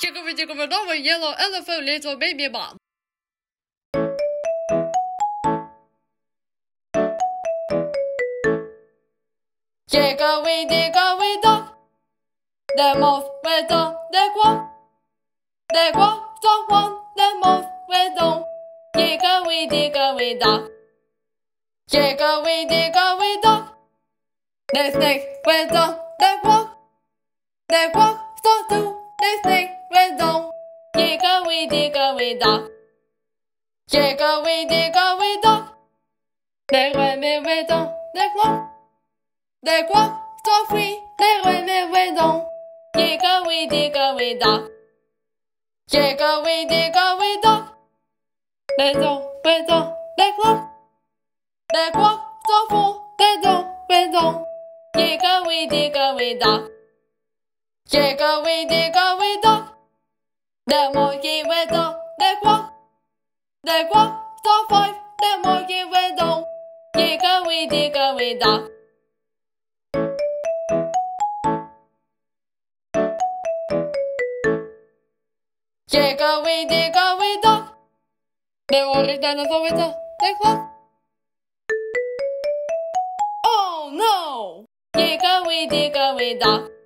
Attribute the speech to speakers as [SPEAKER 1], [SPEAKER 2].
[SPEAKER 1] Chickabee chickabee dog, yellow elephant, Little Baby Bum. Chickawee chickawee dog, the mouse with the the quack, the quack the one, the mouse with the chickawee chickawee dog. Chickawee chickawee dog, the snake with the the quack, the quack chickawee chickawee dog. Chickawee chickawee dog, the rabbit with the the quack. They walk so free, they run away down. Dig away, dig away, dog. Dig away, dig away, dog. They don't, they don't, they walk. They walk so full, they don't, they don't. Dig away, dig away, dog. Dig away, dig away, dog. The monkey went down, they walk. They walk so far, the monkey went down. Dig away, dig away, dog. Dig away, dig away, dog. The only dinosaur with a the clock. Oh no! Dig away, dog.